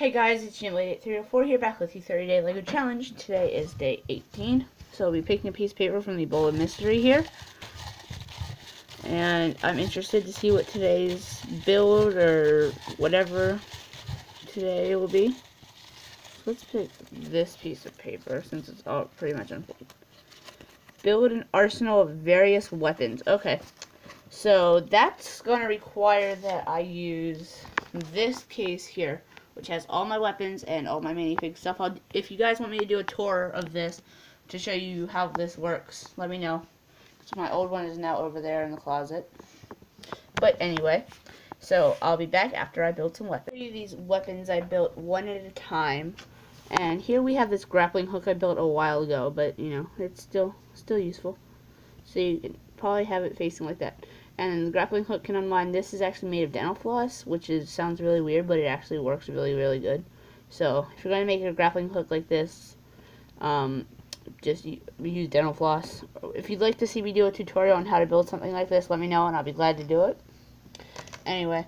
Hey guys, it's Djinnblade8304 here back with you 30 day LEGO challenge. Today is day 18. So I'll be picking a piece of paper from the bowl of mystery here. And I'm interested to see what today's build or whatever today will be. So let's pick this piece of paper since it's all pretty much unfolded. Build an arsenal of various weapons. Okay. So that's going to require that I use this case here which has all my weapons and all my minifig stuff. I'll, if you guys want me to do a tour of this to show you how this works, let me know. So my old one is now over there in the closet. But anyway, so I'll be back after I build some weapons. These weapons I built one at a time. And here we have this grappling hook I built a while ago, but you know, it's still still useful. So you can probably have it facing like that and the grappling hook can unwind. This is actually made of dental floss, which is sounds really weird, but it actually works really, really good. So if you're going to make a grappling hook like this, um, just use dental floss. If you'd like to see me do a tutorial on how to build something like this, let me know and I'll be glad to do it. Anyway,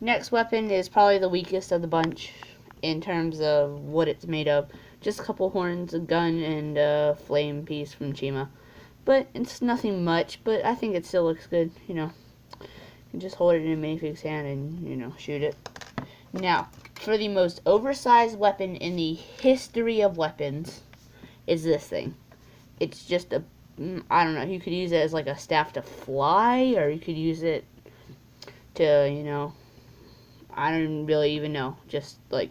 next weapon is probably the weakest of the bunch in terms of what it's made of. Just a couple horns, a gun, and a flame piece from Chima. But it's nothing much, but I think it still looks good, you know. You can just hold it in a minifig's hand and, you know, shoot it. Now, for the most oversized weapon in the history of weapons is this thing. It's just a, mm, don't know, you could use it as like a staff to fly, or you could use it to, you know, I don't really even know. Just like,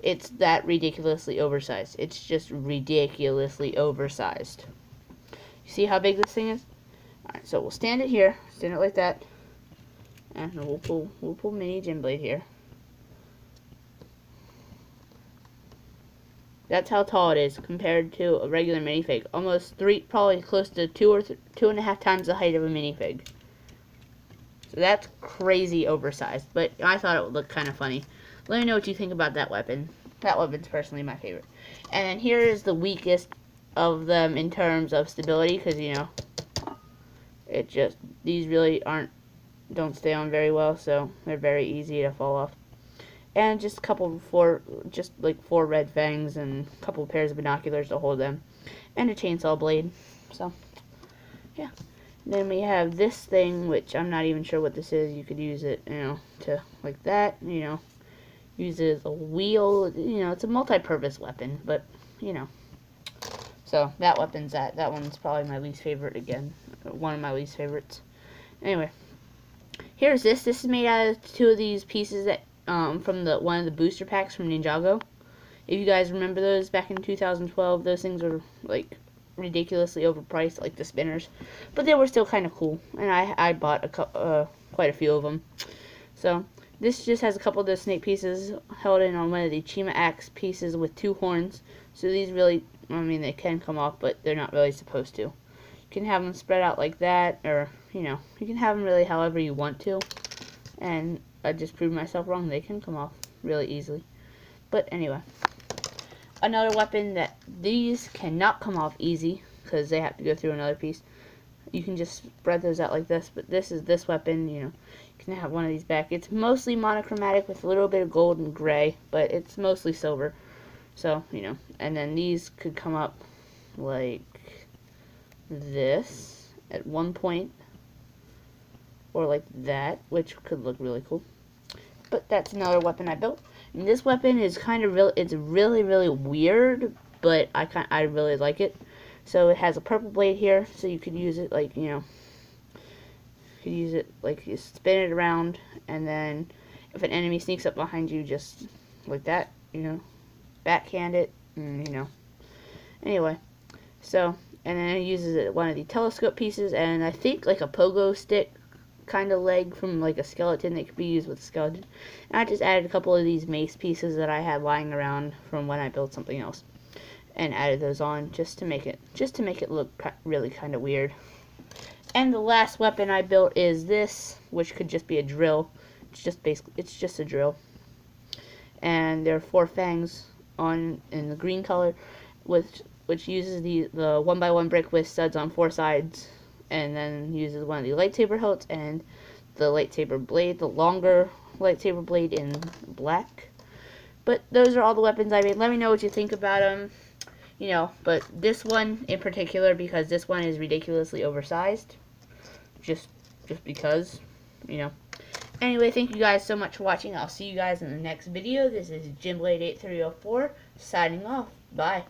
it's that ridiculously oversized. It's just ridiculously oversized. You see how big this thing is? Alright, so we'll stand it here. Stand it like that. And we'll pull, we'll pull mini Djinnblade here. That's how tall it is compared to a regular minifig. Almost three, probably close to two or two and a half times the height of a minifig. So that's crazy oversized, but I thought it would look kind of funny. Let me know what you think about that weapon. That weapon's personally my favorite. And here is the weakest of them in terms of stability because you know it just these really aren't don't stay on very well so they're very easy to fall off. And just a couple four just like four red fangs and a couple pairs of binoculars to hold them. And a chainsaw blade so yeah. Then we have this thing which I'm not even sure what this is. You could use it you know to like that you know. Use it as a wheel you know it's a multi-purpose weapon but you know so that weapon's that. That one's probably my least favorite again. One of my least favorites. Anyway, here's this. This is made out of two of these pieces that um, from the one of the booster packs from Ninjago. If you guys remember those back in 2012, those things were like ridiculously overpriced, like the spinners, but they were still kind of cool, and I I bought a uh, quite a few of them. So this just has a couple of the snake pieces held in on one of the Chima axe pieces with two horns. So these really I mean, they can come off, but they're not really supposed to. You can have them spread out like that, or, you know, you can have them really however you want to. And I just proved myself wrong. They can come off really easily. But anyway, another weapon that these cannot come off easy, because they have to go through another piece. You can just spread those out like this, but this is this weapon, you know, you can have one of these back. It's mostly monochromatic with a little bit of gold and gray, but it's mostly silver. So, you know, and then these could come up like this at one point or like that, which could look really cool. But that's another weapon I built. And this weapon is kind of real it's really really weird, but I kind I really like it. So it has a purple blade here, so you could use it like, you know, you could use it like you spin it around and then if an enemy sneaks up behind you just like that, you know, backhand it, and, you know. Anyway, so, and then it uses one of the telescope pieces, and I think like a pogo stick kind of leg from like a skeleton that could be used with a skeleton. And I just added a couple of these mace pieces that I had lying around from when I built something else. And added those on just to make it, just to make it look really kind of weird. And the last weapon I built is this, which could just be a drill. It's just basically, it's just a drill. And there are four fangs on in the green color, which which uses the the one by one brick with studs on four sides, and then uses one of the lightsaber hilts and the lightsaber blade, the longer lightsaber blade in black. But those are all the weapons I made. Let me know what you think about them. You know, but this one in particular, because this one is ridiculously oversized. Just, just because, you know. Anyway, thank you guys so much for watching. I'll see you guys in the next video. This is Djinnblade8304 signing off. Bye.